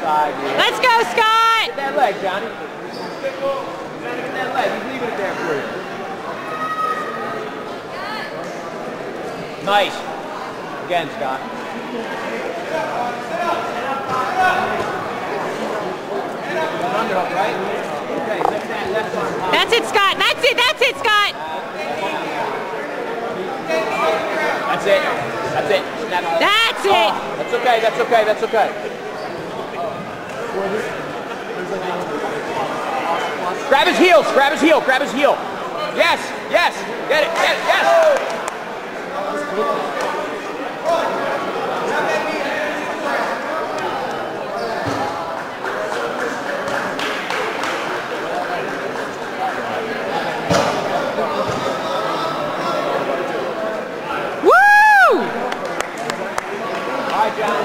side, yeah. Let's go, Scott! Get that leg, Johnny. Get that leg. He's leaving it there for you. Nice. Again, Scott. Underhook, right? Okay, lift that left arm high. That's it, Scott. That's it. That's it, Scott. That's it. That's it. That's it. Oh, that's okay. That's okay. That's okay. Grab his heels. Grab his heel. Grab his heel. Yes. Yes. Get it. Get it. Yes. Woo! Right, John.